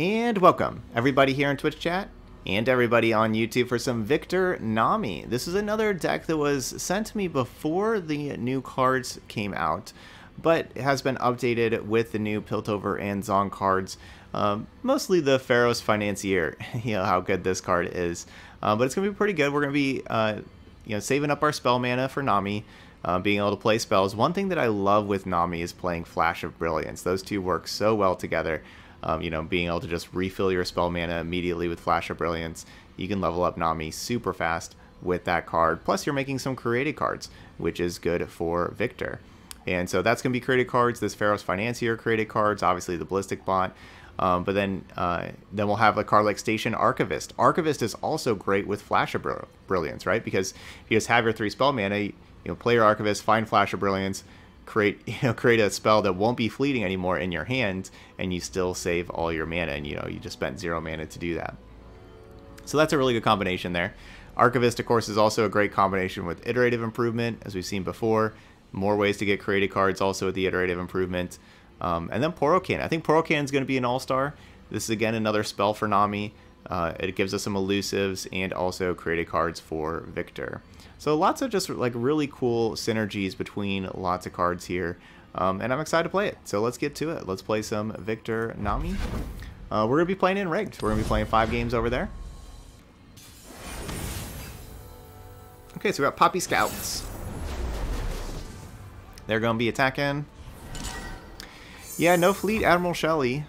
And welcome, everybody here in Twitch chat, and everybody on YouTube for some Viktor Nami. This is another deck that was sent to me before the new cards came out, but has been updated with the new Piltover and Zaun cards. Um, mostly the Pharaoh's Financier, you know how good this card is. Uh, but it's going to be pretty good. We're going to be uh, you know, saving up our spell mana for Nami, uh, being able to play spells. One thing that I love with Nami is playing Flash of Brilliance. Those two work so well together. Um, you know, being able to just refill your spell mana immediately with Flash of Brilliance. You can level up Nami super fast with that card. Plus, you're making some created cards, which is good for Viktor. And so that's going to be created cards. This Pharaoh's Financier created cards, obviously the Ballistic Bot. Um, but then uh, then we'll have a card like Station Archivist. Archivist is also great with Flash of Brilliance, right? Because you just have your three spell mana, you know, play your Archivist, find Flash of Brilliance, create you know create a spell that won't be fleeting anymore in your hand, and you still save all your mana, and you know you just spent zero mana to do that. So that's a really good combination there. Archivist, of course, is also a great combination with Iterative Improvement, as we've seen before. More ways to get created cards also with the Iterative Improvement. Um, and then Poro Cannon. I think Poro Cannon is going to be an all-star. This is, again, another spell for Nami. Uh, it gives us some elusives and also created cards for Viktor. So lots of just like really cool synergies between lots of cards here. Um, and I'm excited to play it. So let's get to it. Let's play some Viktor Nami. Uh, we're going to be playing in Rigged. We're going to be playing five games over there. Okay, so we got Poppy Scouts. They're going to be attacking. Yeah, no Fleet Admiral Shelley.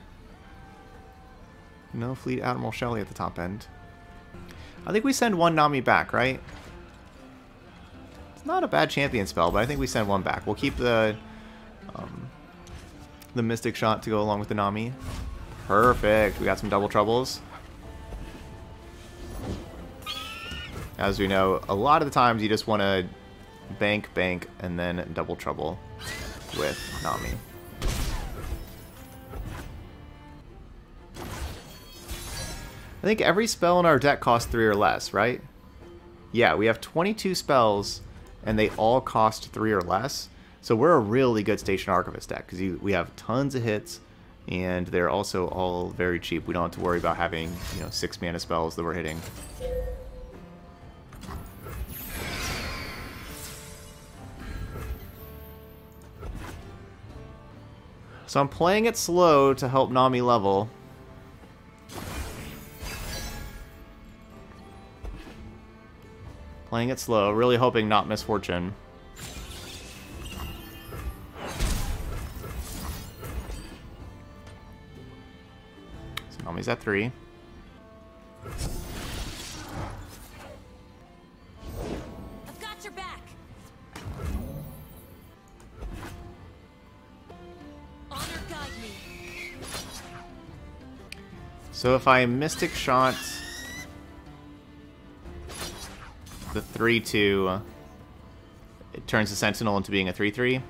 No Fleet Admiral Shelley at the top end. I think we send one Nami back, right? It's not a bad champion spell, but I think we send one back. We'll keep the um, the Mystic Shot to go along with the Nami. Perfect. We got some double troubles. As we know, a lot of the times you just want to bank, bank, and then double trouble with Nami. I think every spell in our deck costs 3 or less, right? Yeah, we have 22 spells, and they all cost 3 or less. So we're a really good Station Archivist deck, because we have tons of hits, and they're also all very cheap. We don't have to worry about having, you know, 6 mana spells that we're hitting. So I'm playing it slow to help Nami level. Playing it slow, really hoping not misfortune. So Nami's at three. I've got your back. Honor guide me. So if I Mystic Shot the 3-2, it turns the Sentinel into being a 3-3.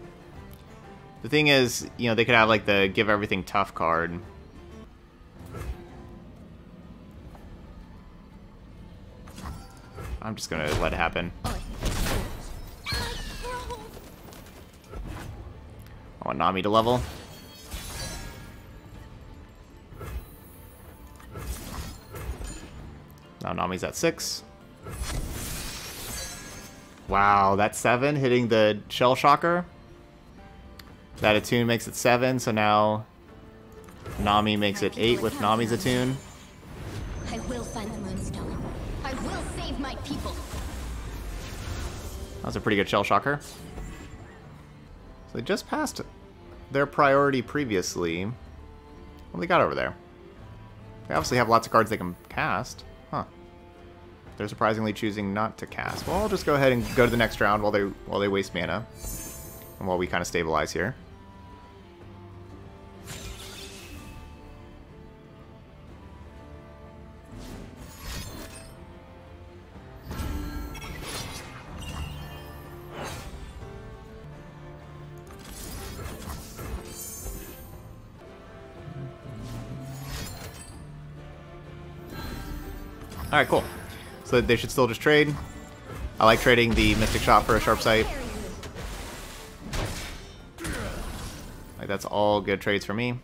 The thing is, you know, they could have like the give everything tough card. I'm just gonna let it happen. I want Nami to level. Now Nami's at 6. Wow, that's 7 hitting the Shell Shocker. That attune makes it 7, so now Nami makes it 8 with Nami's attune. I will find the Moonstone. I will save my people. That was a pretty good Shell Shocker. So they just passed their priority previously. What do they got over there? They obviously have lots of cards they can cast. They're surprisingly choosing not to cast. Well, I'll just go ahead and go to the next round while they while they waste mana. And while we kind of stabilize here. they should still just trade. I like trading the Mystic Shot for a Sharp Sight. Like, that's all good trades for me.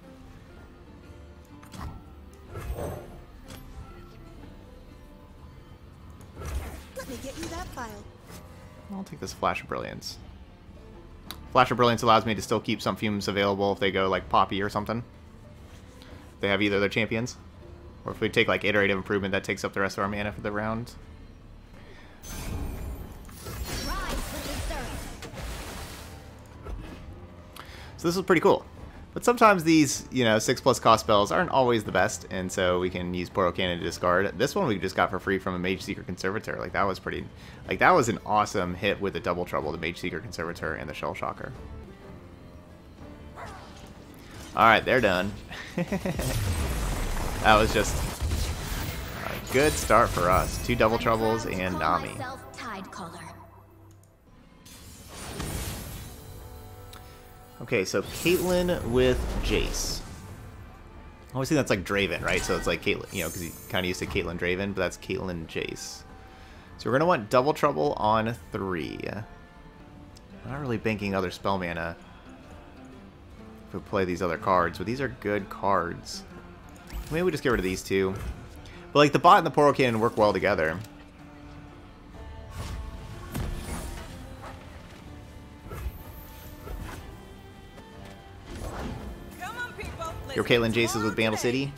I'll take this Flash of Brilliance. Flash of Brilliance allows me to still keep some fumes available if they go, like, Poppy or something. They have either their champions. Or if we take like Iterative Improvement, that takes up the rest of our mana for the round. So this is pretty cool. But sometimes these, you know, 6 plus cost spells aren't always the best, and so we can use Poro Cannon to discard. This one we just got for free from a Mage Seeker Conservator. Like, that was pretty... Like, that was an awesome hit with the Double Trouble, the Mage Seeker Conservator, and the Shell Shocker. Alright, they're done. that was just a good start for us. Two Double Troubles and Nami. Okay, so Caitlyn with Jayce. Obviously that's like Draven, right? So it's like Caitlyn, you know, because you kind of used to Caitlyn Draven, but that's Caitlyn Jayce. So we're going to want Double Trouble on three. I'm not really banking other spell mana if we play these other cards, but these are good cards. Maybe we just get rid of these two. But like the bot and the Poro Cannon work well together. Your Caitlyn Jayces with Bandle City.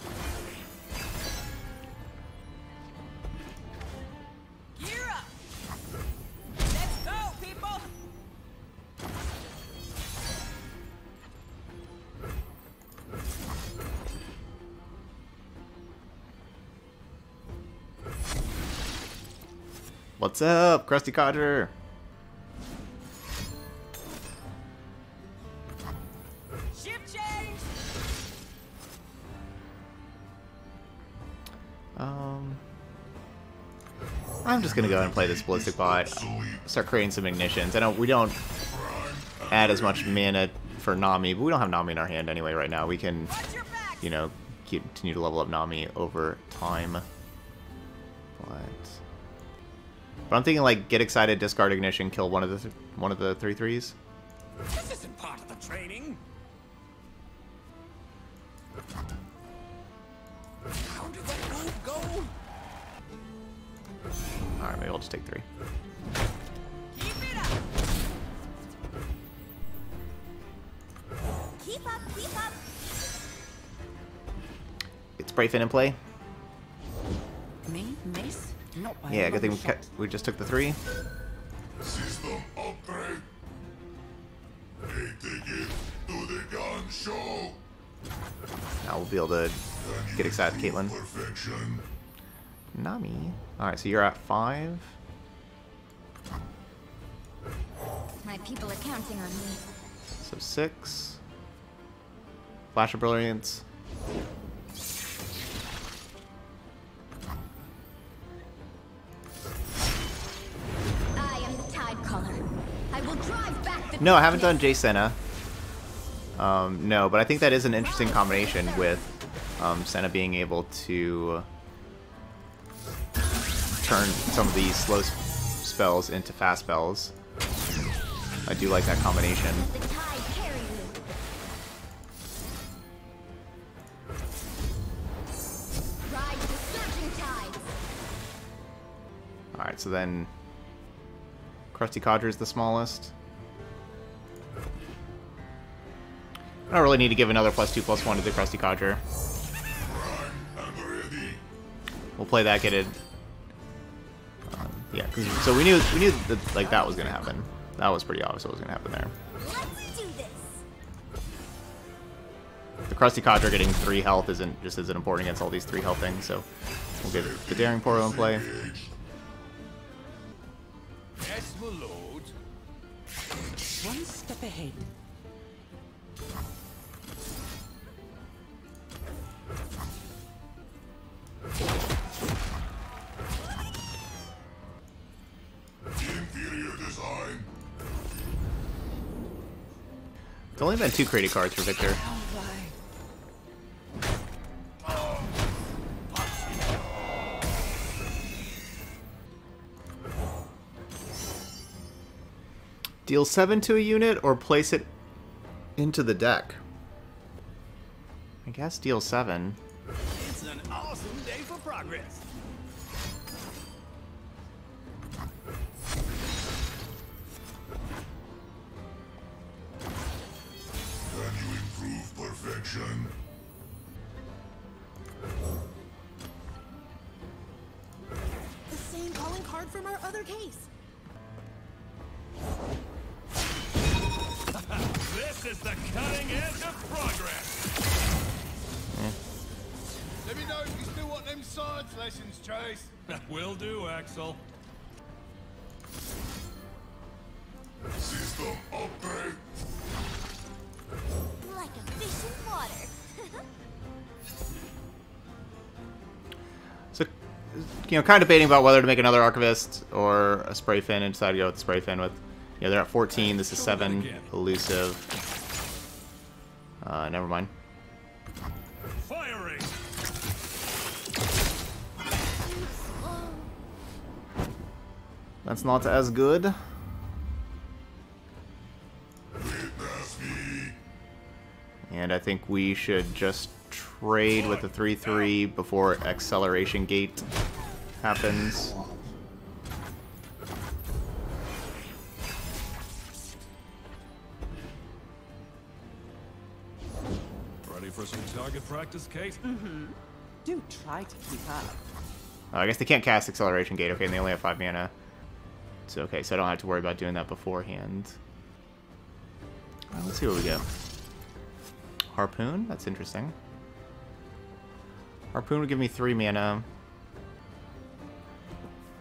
What's up, Krusty Codger? Um, I'm just gonna go ahead and play this ballistic bot. Start creating some ignitions. I know we don't add as much mana for Nami, but we don't have Nami in our hand anyway right now. We can, you know, continue to level up Nami over time. But, but I'm thinking like get excited, discard ignition, kill one of the th one of the three threes. This isn't part of the training. How did that move go? Alright, maybe I'll just take three. Keep it up. Keep up, keep up. Get Spray Fin in play. Yeah, good thing we, long we just took the three. System upgrade. Hey, take it to the gun show. Now we'll be able to get excited, Caitlyn. Perfection. Nami. Alright, so you're at five. My people are counting on me. So six. Flash of Brilliance. No, I haven't done. Jay Senna. Um, no, but I think that is an interesting combination with um, Senna being able to turn some of these slow spells into fast spells. I do like that combination. Alright, so then Krusty Codger is the smallest. I don't really need to give another plus two plus one to the Krusty Codger. We'll play that, get it. Um, yeah, 'cause- so we knew we knew that like that was gonna happen. That was pretty obvious what was gonna happen there. The Krusty Codger getting three health isn't just isn't important against all these three health things, so we'll get the Daring Poro in play. Yes, my lord. One step ahead. Two created cards for Viktor. Deal 7 to a unit or place it into the deck. I guess deal 7. It's an awesome day for progress. Action. The same calling card from our other case. This is the cutting edge of progress. Let me know if you still want them science lessons, Chase. That will do, Axel. System upgrade. You know, kind of debating about whether to make another Archivist or a Spray Fin, and decided to go with Spray Fin with, you know, they're at 14, this is 7, elusive. Uh, never mind. Firing. That's not as good. And I think we should just trade with the 3-3 before Acceleration Gate happens. Ready for some target practice, Kate? Mm-hmm. Do try to keep up. Oh, I guess they can't cast Acceleration Gate. Okay, and they only have 5 mana. So, okay, so I don't have to worry about doing that beforehand. Alright, let's see what we get. Harpoon? That's interesting. Harpoon would give me 3 mana.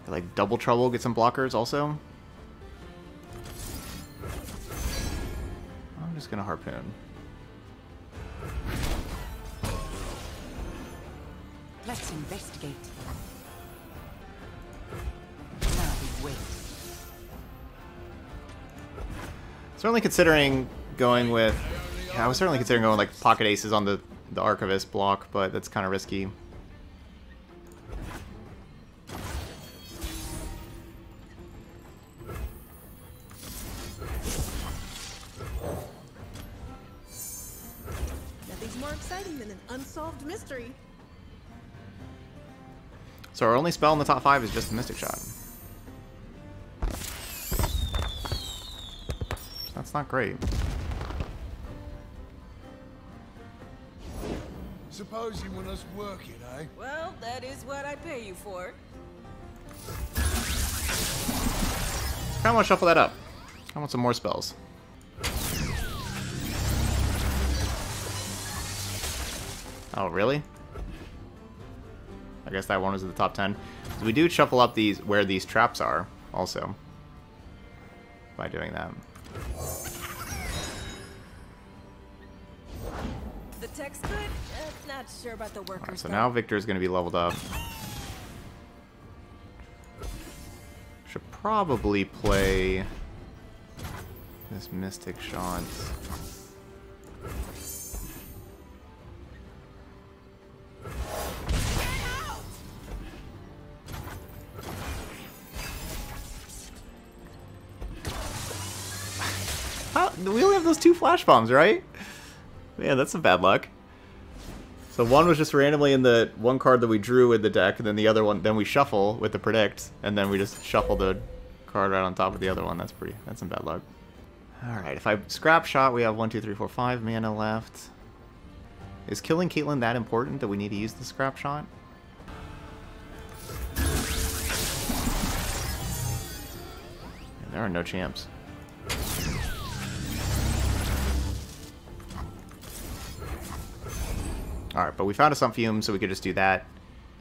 Like, Double Trouble, get some blockers also. I'm just gonna Harpoon. Let's investigate. Now we wait. Certainly considering going with... Yeah, I was certainly considering going like Pocket Aces on the, the Archivist block, but that's kind of risky. Nothing's more exciting than an unsolved mystery. So our only spell in the top 5 is just the Mystic Shot. That's not great. Suppose you want us working, eh? Well, that is what I pay you for. Kind of want to shuffle that up. I want some more spells. Oh, really? I guess that one was in the top 10. So we do shuffle up these where these traps are, also. By doing that. The text good? Uh, not sure about the workers. Alright, so though. now is going to be leveled up. Should probably play this Mystic Shot. Two flash bombs, right? Man, that's some bad luck. So one was just randomly in the one card that we drew in the deck, and then the other one, then we shuffle with the predict, and then we just shuffle the card right on top of the other one. That's pretty, that's some bad luck. Alright, if I scrap shot, we have one, two, three, four, five mana left. Is killing Caitlyn that important that we need to use the scrap shot? There are no champs. Alright, but we found a Sun Fume, so we could just do that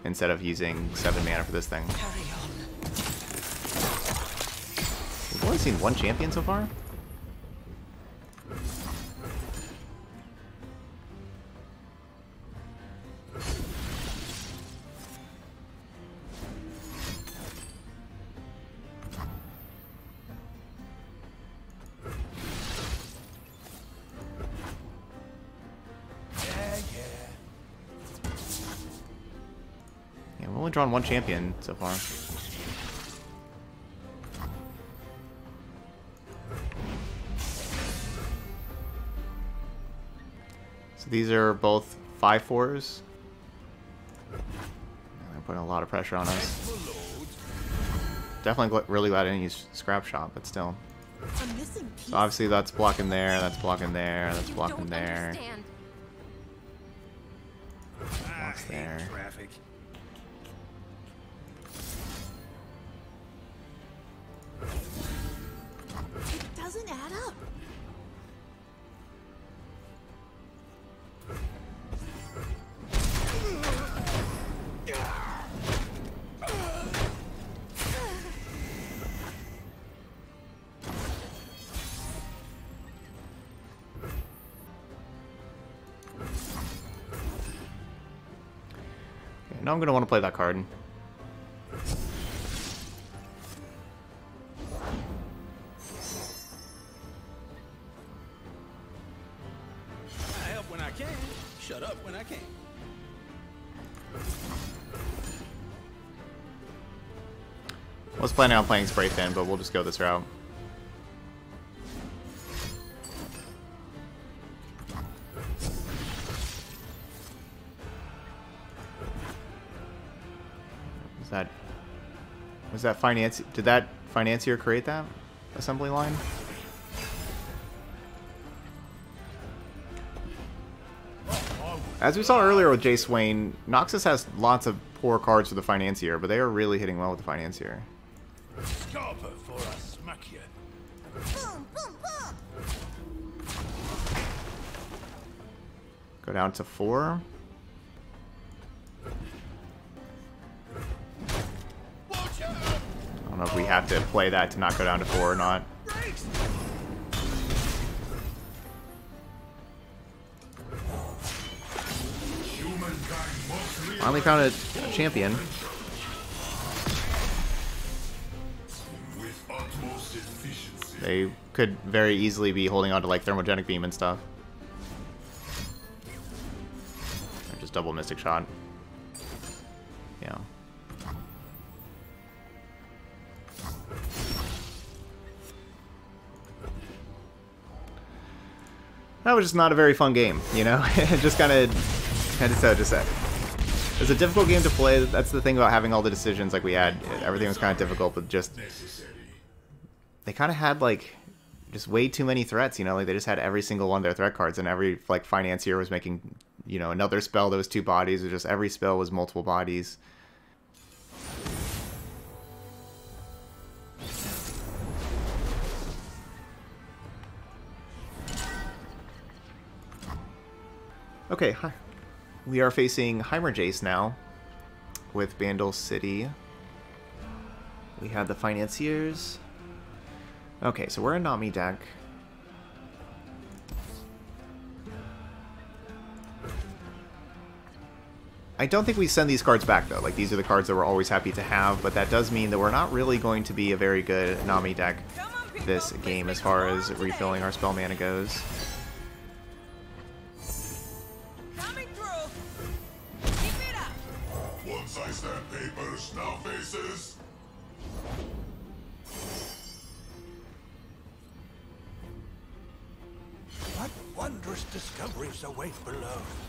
instead of using 7 mana for this thing. We've only seen one champion so far? Drawn one champion so far. So these are both 5-4s. They're putting a lot of pressure on us. Definitely gl- really glad I didn't use Scrap Shot, but still. A missing piece. So obviously that's blocking there, that's blocking there, that's blocking there. understand. Walks there. It doesn't add up. Now I'm gonna want to play that card. Planning on playing Spray Fin, but we'll just go this route. Was that was that finance? Did that financier create that assembly line? As we saw earlier with Jay Swain, Noxus has lots of poor cards for the financier, but they are really hitting well with the financier. Scarper for I smack you. Boom, boom, boom! Go down to four. I don't know if we have to play that to not go down to four or not. Brakes! Humankind must realize Finally found a, a champion. They could very easily be holding on to like thermogenic beam and stuff. Or just double mystic shot. Yeah. That was just not a very fun game, you know? It just kind of, kind of so just said. It was a difficult game to play. That's the thing about having all the decisions like we had. Everything was kind of difficult, but just. They kind of had like just way too many threats. You know, like they just had every single one of their threat cards, and every like financier was making you know another spell that was two bodies. Or just every spell was multiple bodies. Okay, hi. We are facing Heimer Jayce now with Bandle City. We had the Financiers. Okay, so we're a Nami deck. I don't think we send these cards back, though. Like, these are the cards that we're always happy to have, but that does mean that we're not really going to be a very good Nami deck this game as far as refilling our spell mana goes.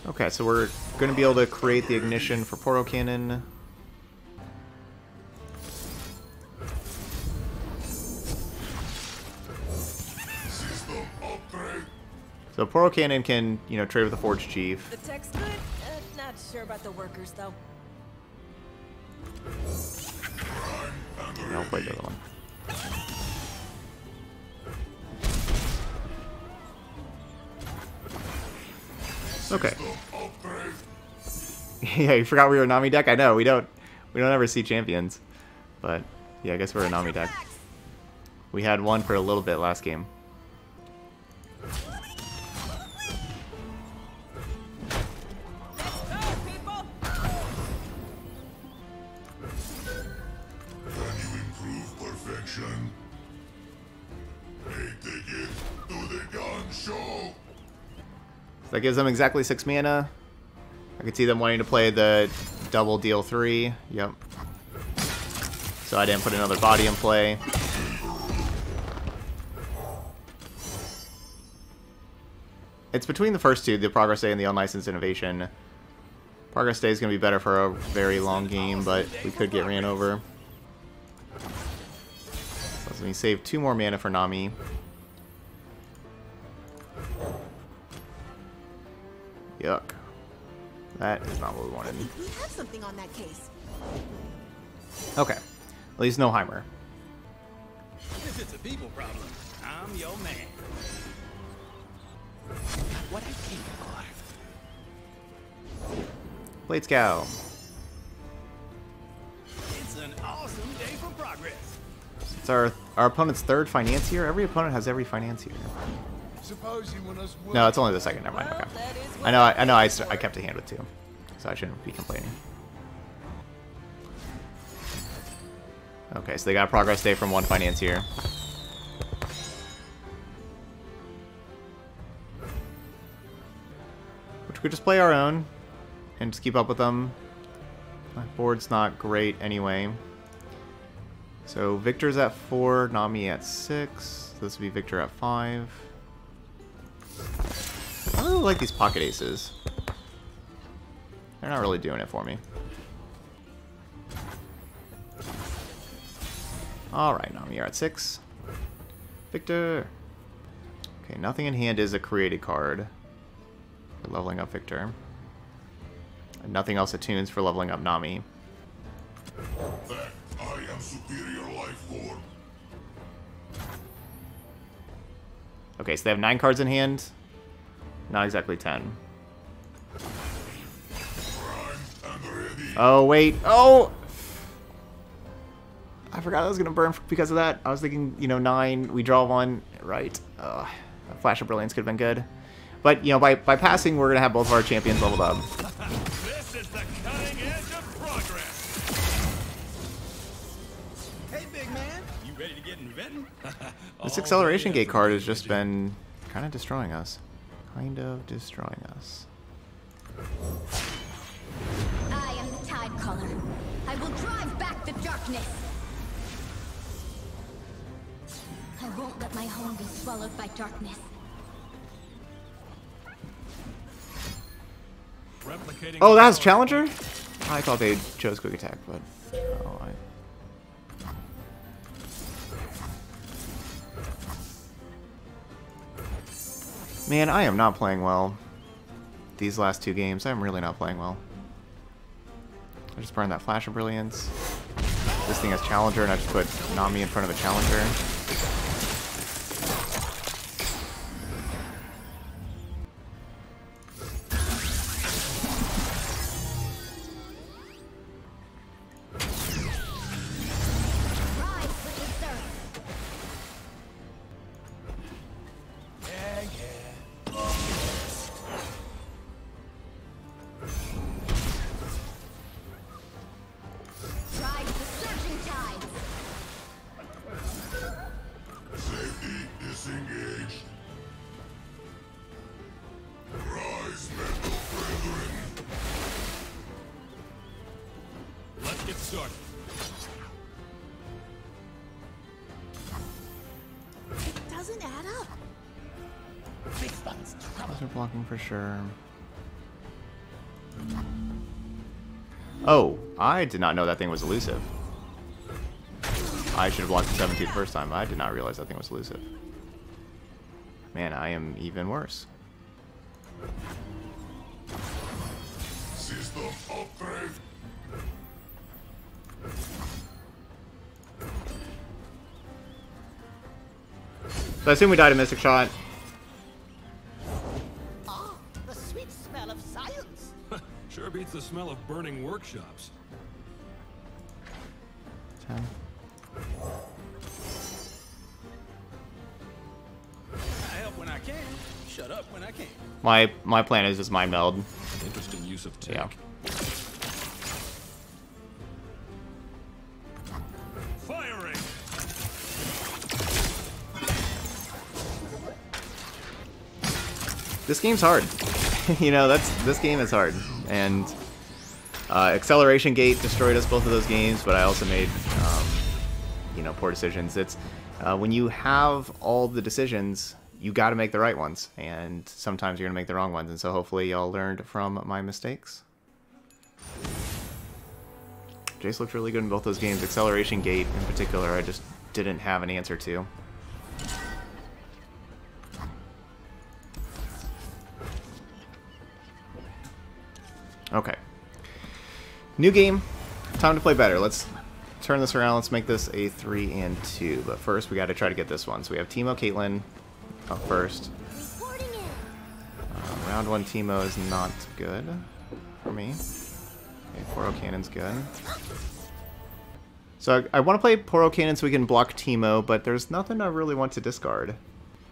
Okay, so we're going to be able to create the ignition for Poro Cannon. So Poro Cannon can, you know, trade with the Forge Chief. The tech's good. Uh, not sure about the workers, though. Yeah, I'll play the other one. Okay. Yeah, you forgot we were a Nami deck? I know, we don't we don't ever see champions. But yeah, I guess we're a Nami deck. We had one for a little bit last game. That gives them exactly six mana. I could see them wanting to play the double deal three. Yep. So I didn't put another body in play. It's between the first two, the Progress Day and the Unlicensed Innovation. Progress Day is going to be better for a very long game, but we could get ran over. Let me save two more mana for Nami. Yuck. That is not what we I wanted. think we have something on that case. Okay. At least no Heimer. If it's a people problem, I'm your man. What I came for. Blade Scout. It's an awesome day for progress. It's our our opponent's third financier. Every opponent has every financier. No, it's only the second. Never mind. Okay. I know. I, I know. I, I kept a hand with two, so I shouldn't be complaining. Okay, so they got progress day from one financier. Which we just play our own and just keep up with them. My board's not great anyway. So Viktor's at 4, Nami at 6. This would be Viktor at 5 really like these pocket aces. They're not really doing it for me. Alright, Nami, you're at six. Viktor! Okay, nothing in hand is a created card. For leveling up Viktor. Nothing else attunes for leveling up Nami. That I am superior life form. Okay, so they have nine cards in hand. Not exactly ten. Prime and ready. Oh, wait. Oh! I forgot I was going to burn because of that. I was thinking, you know, nine, we draw one. Right. Uh, a Flash of Brilliance could have been good. But, you know, by, by passing, we're going to have both of our champions leveled up. This is the cutting edge of progress. Hey, big man. You ready to get inventing? This acceleration gate card has just been kind of destroying us. Kind of destroying us. I am the Tide Caller. I will drive back the darkness. I won't let my home be swallowed by darkness. Replicating Oh, that's Challenger? I thought they chose Quick Attack, but... Oh, I... Man, I am not playing well. These last two games, I'm really not playing well. I just burned that Flash of Brilliance. This thing has Challenger, and I just put Nami in front of a Challenger. I did not know that thing was elusive. I should have blocked the 17 the first time. I did not realize that thing was elusive. Man, I am even worse. System upgrade. So I assume we died a Mystic Shot. Ah, the sweet smell of science. Sure beats the smell of burning workshops. 10. I help when I can. Shut up when I can. My my plan is just mind meld. Interesting use of tech. Yeah. Firing. This game's hard. you know, that's this game is hard. And uh, Acceleration Gate destroyed us both of those games, but I also made um, you know poor decisions. It's uh, when you have all the decisions, you got to make the right ones, and sometimes you're gonna make the wrong ones. And so hopefully y'all learned from my mistakes. Jayce looked really good in both those games. Acceleration Gate, in particular, I just didn't have an answer to. Okay. New game. Time to play better. Let's turn this around. Let's make this a 3 and 2. But first, we got to try to get this one. So we have Teemo, Caitlyn up first. Uh, round 1 Teemo is not good for me. Okay, Poro Cannon's good. So I, I want to play Poro Cannon so we can block Teemo, but there's nothing I really want to discard.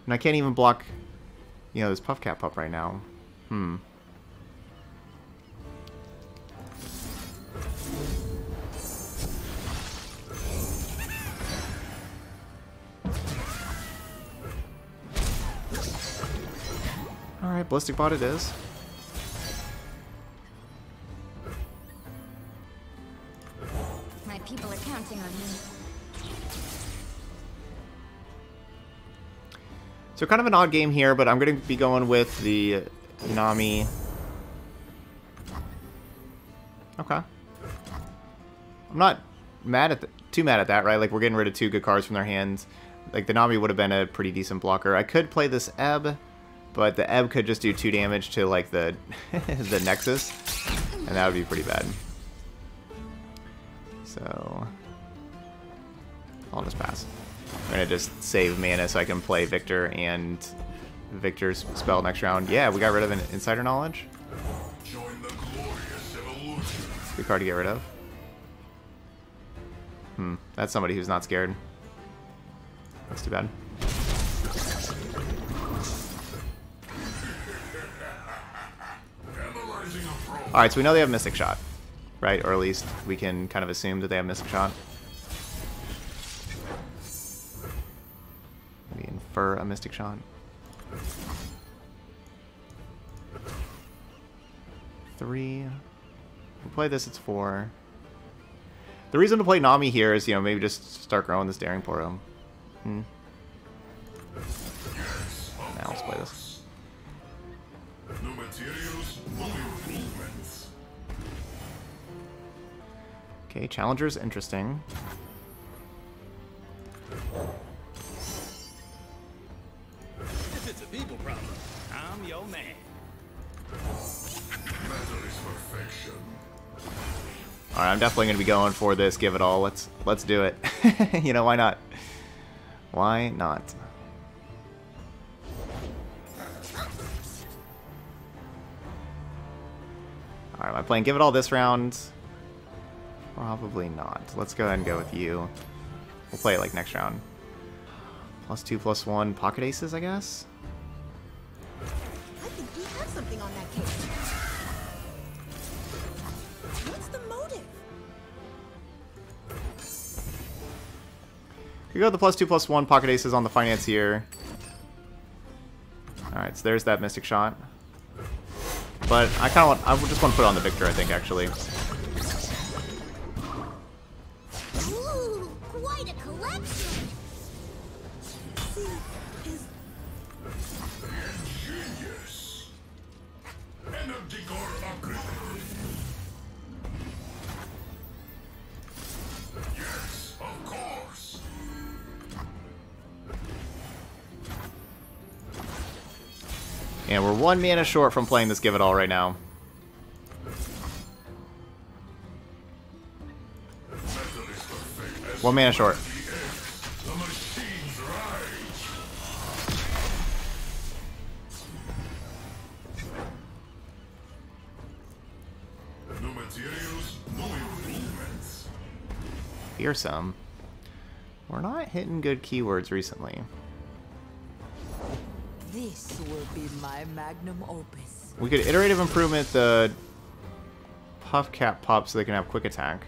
And I can't even block, you know, this Puff Cat Pup right now. Hmm. Alright, Ballistic Bot it is. My people are counting on me. So kind of an odd game here, but I'm going to be going with the Nami. Okay. I'm not mad at the, too mad at that, right? Like we're getting rid of two good cards from their hands. Like the Nami would have been a pretty decent blocker. I could play this Ebb, but the Ebb could just do two damage to like the the Nexus, and that would be pretty bad. So I'll just pass. I'm gonna just save mana so I can play Viktor and Viktor's spell next round. Yeah, we got rid of an Insider Knowledge. Good card to get rid of. Hmm, that's somebody who's not scared. That's too bad. Alright, so we know they have Mystic Shot, right? Or at least we can kind of assume that they have Mystic Shot. Maybe infer a Mystic Shot. Three. We play this, it's four. The reason to play Nami here is, you know, maybe just start growing this Daring Poro. Hmm. Now let's play this. Okay, Challenger's interesting. If it's a people problem, I'm your man. Is perfection. All right, I'm definitely gonna be going for this. Give it all. Let's let's do it. you know why not? Why not? All right, am I playing Give It All this round? Probably not. Let's go ahead and go with you. We'll play it like next round. Plus two, plus one, pocket aces, I guess. I think he had something on that case. What's the motive? Could go with the plus two, plus one, pocket aces on the financier. All right, so there's that mystic shot. But I kind of want, I just want to put on the Viktor, I think, actually. And we're one mana short from playing this Give It All right now. One mana short. Fearsome. We're not hitting good keywords recently. This will be my magnum opus. We could iterative improvement the Puff Cat Pup so they can have quick attack.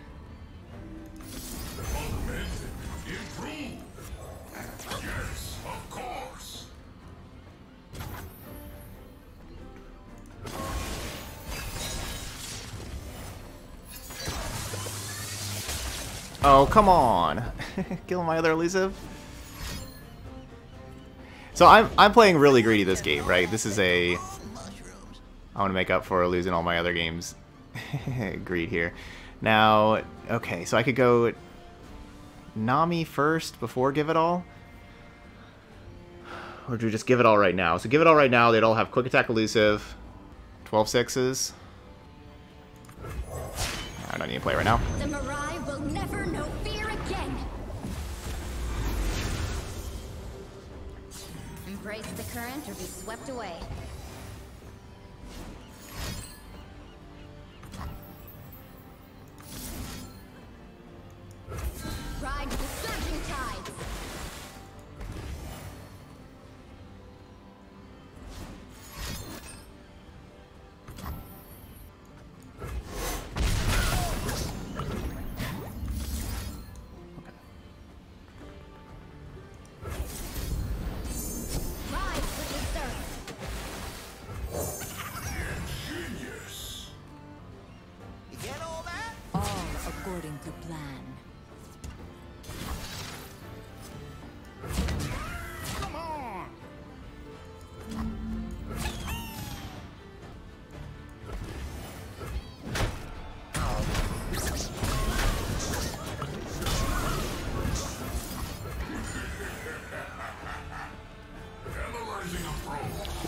Oh, come on. Kill my other elusive. So I'm I'm playing really greedy this game, right? This is a I want to make up for losing all my other games. Greed here. Now, okay, so I could go Nami first before Give It All. Or do we just give it all right now? So give it all right now, they'd all have quick attack elusive, 12 sixes. I don't need to play right now. Current or be swept away.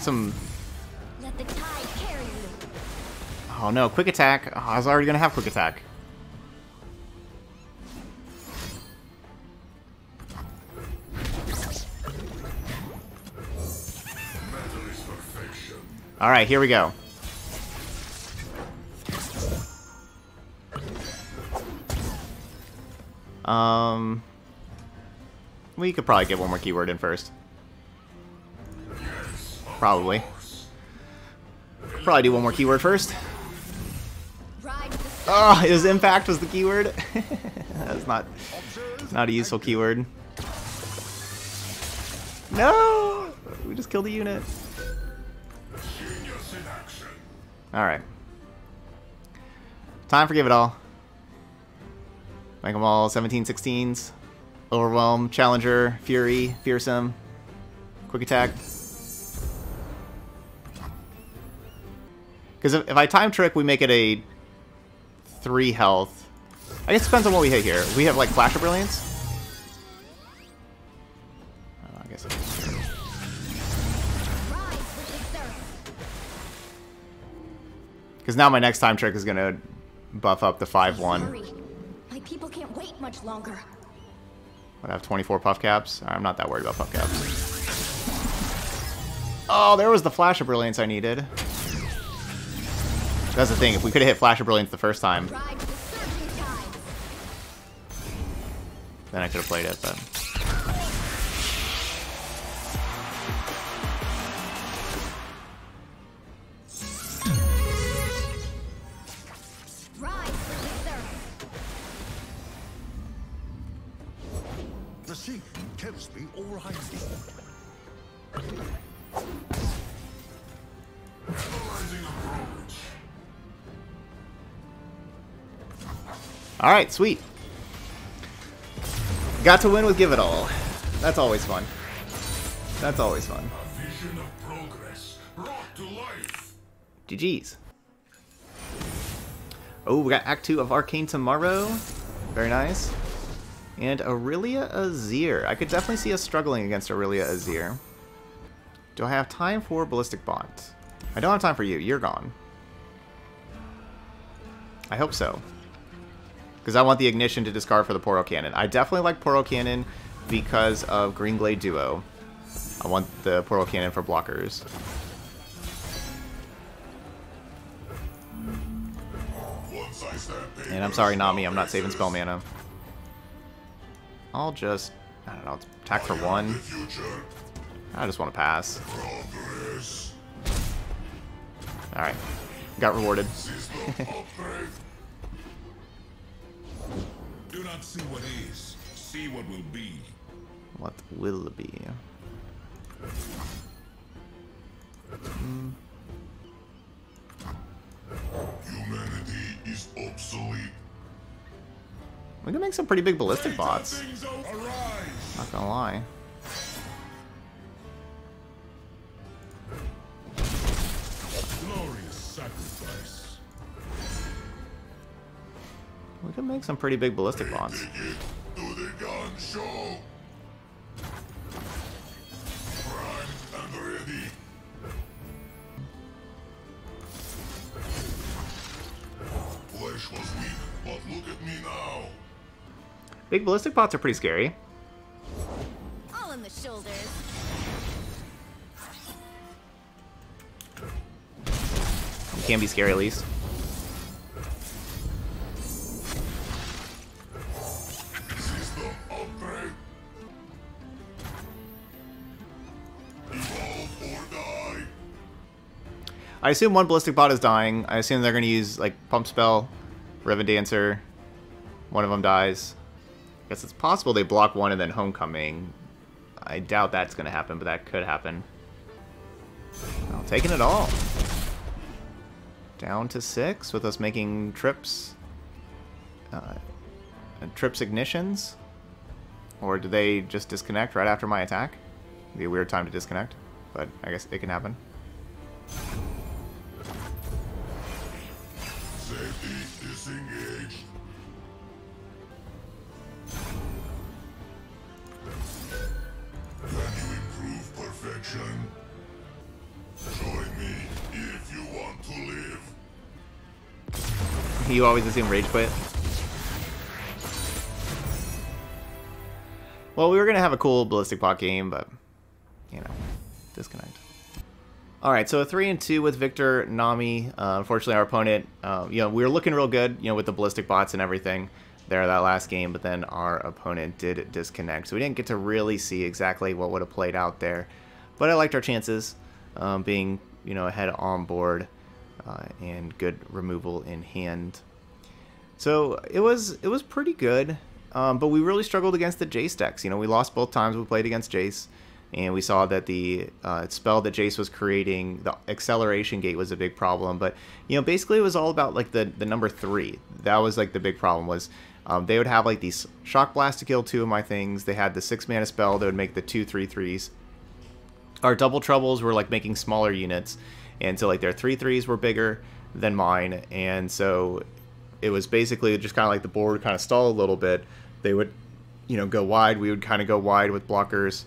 Some. Let the tide carry you. Oh no, quick attack. Oh, I was already gonna have quick attack. Metal is perfection. All right, here we go. Um, we could probably get one more keyword in first. Probably. Probably do one more keyword first. Oh, his impact was the keyword. That's not not a useful keyword. No, we just killed a unit. Genius in action. All right. Time for give it all. Make them all 17 16s. Overwhelm, Challenger, Fury, Fearsome, Quick Attack. Because if, if I time trick, we make it a 3 health. I guess it depends on what we hit here. We have like Flash of Brilliance. Oh, I guess. Ride with the surf. Because now my next time trick is going to buff up the 5 1. Hurry. My people can't wait much longer. I have 24 puff caps. I'm not that worried about puff caps. Oh, there was the flash of brilliance I needed. That's the thing. If we could have hit flash of brilliance the first time, Ride the surging tides. then I could have played it. But all right, sweet. Got to win with give it all. That's always fun. That's always fun. GG's. Oh, we got Act 2 of Arcane tomorrow. Very nice. And Irelia Azir. I could definitely see us struggling against Irelia Azir. Do I have time for Ballistic Bot? I don't have time for you. You're gone. I hope so. Because I want the Ignition to discard for the Poro Cannon. I definitely like Poro Cannon because of Greenglade Duo. I want the Poro Cannon for blockers. And I'm sorry, Nami, I'm not saving spell mana. I'll just, I don't know, attack for one. I just want to pass. Alright. Got rewarded. Do not see what is, see what will be. What will be? Humanity is obsolete. We can make some pretty big ballistic bots. Not gonna lie. Glorious We can make some pretty big ballistic bots. Take it to the gun show. Primed and ready. Flesh was weak, but Big ballistic bots are pretty scary. All in the shoulders. Can be scary at least. I assume one ballistic bot is dying. I assume they're going to use like pump spell, Riven Dancer. One of them dies. I guess it's possible they block one and then homecoming. I doubt that's going to happen, but that could happen. Well, taking it all. Down to six with us making trips. Uh, trips ignitions. Or do they just disconnect right after my attack? Be a weird time to disconnect, but I guess it can happen. Join me if you want to live. You always assume rage quit. Well, we were gonna have a cool ballistic bot game, but you know, disconnect. All right, so a three and two with Viktor Nami. Uh, unfortunately, our opponent, uh, you know, we were looking real good, you know, with the ballistic bots and everything there that last game, but then our opponent did disconnect, so we didn't get to really see exactly what would have played out there. But I liked our chances, um, being you know ahead on board uh, and good removal in hand. So it was it was pretty good, um, but we really struggled against the Jayce decks. You know, we lost both times we played against Jayce, and we saw that the uh, spell that Jayce was creating, the acceleration gate, was a big problem. But you know, basically, it was all about like the the number three. That was like the big problem was. Um, they would have like these shock blast to kill two of my things. They had the six mana spell that would make the two three threes. Our double troubles were like making smaller units, and so like their three threes were bigger than mine, and so it was basically just kind of like the board kind of stall a little bit. They would, you know, go wide. We would kind of go wide with blockers,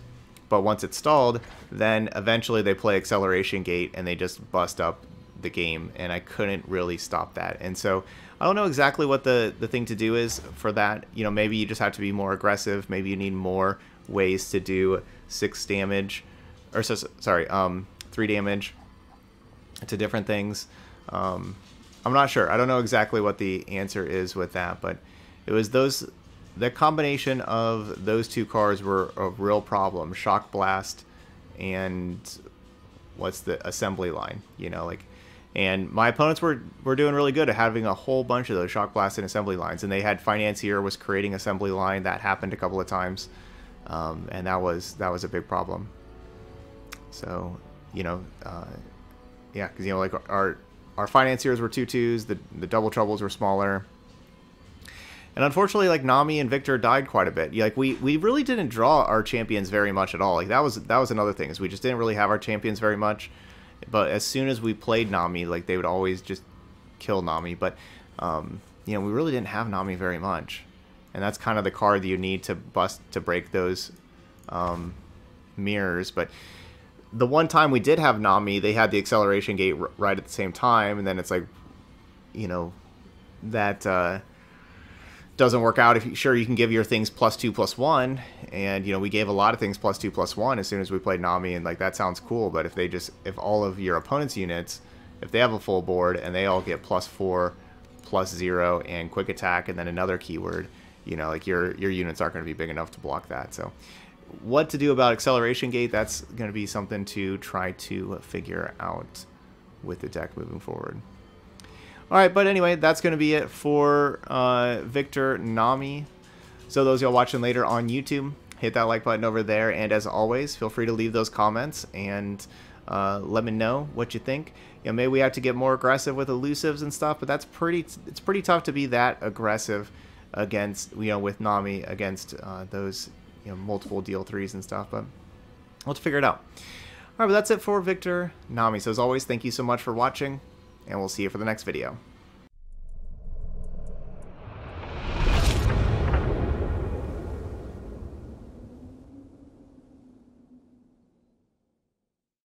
but once it stalled, then eventually they play acceleration gate and they just bust up the game, and I couldn't really stop that. And so I don't know exactly what the the thing to do is for that. You know, maybe you just have to be more aggressive. Maybe you need more ways to do six damage, or so, sorry, um, three damage to different things. Um, I'm not sure. I don't know exactly what the answer is with that, but it was those. The combination of those two cards were a real problem. Shock Blast and what's the assembly line? You know, like, and my opponents were were doing really good at having a whole bunch of those Shock Blast and assembly lines, and they had Financier was creating assembly line that happened a couple of times, um, and that was that was a big problem. So, you know, uh, yeah, because you know, like our our financiers were two twos, the the double troubles were smaller, and unfortunately, like Nami and Viktor died quite a bit. Like we we really didn't draw our champions very much at all. Like that was that was another thing is we just didn't really have our champions very much. But as soon as we played Nami, like they would always just kill Nami. But um, you know, we really didn't have Nami very much, and that's kind of the card that you need to bust to break those um, mirrors. But the one time we did have Nami, they had the acceleration gate right at the same time, and then it's like, you know, that uh, doesn't work out. If you, sure you can give your things plus two plus one, and you know we gave a lot of things plus two plus one as soon as we played Nami, and like that sounds cool. But if they just if all of your opponent's units, if they have a full board and they all get plus four, plus zero, and quick attack, and then another keyword, you know like your your units aren't going to be big enough to block that. So what to do about acceleration gate? That's going to be something to try to figure out with the deck moving forward. All right, but anyway, that's going to be it for uh, Viktor Nami. So those y'all watching later on YouTube, hit that like button over there, and as always, feel free to leave those comments and uh, let me know what you think. You know, maybe we have to get more aggressive with elusives and stuff, but that's pretty. It's pretty tough to be that aggressive against you know with Nami against uh, those you know multiple deal threes and stuff. But we'll figure it out. All right, but that's it for Viktor Nami. So as always, thank you so much for watching and we'll see you for the next video.